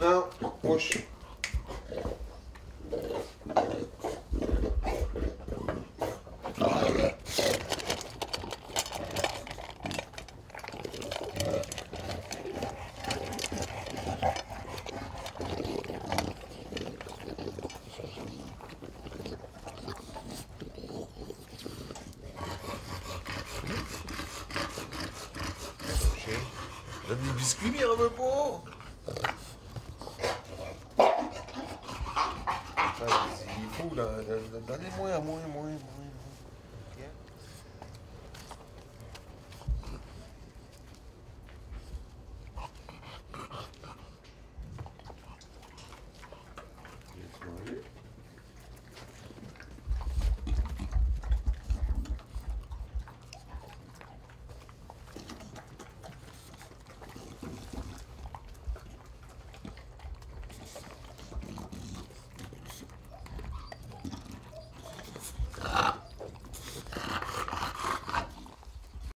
Now, push. J'ai des biscuits, mais en a pas. Il fou là. Donnez-moi, moi, moi, moi.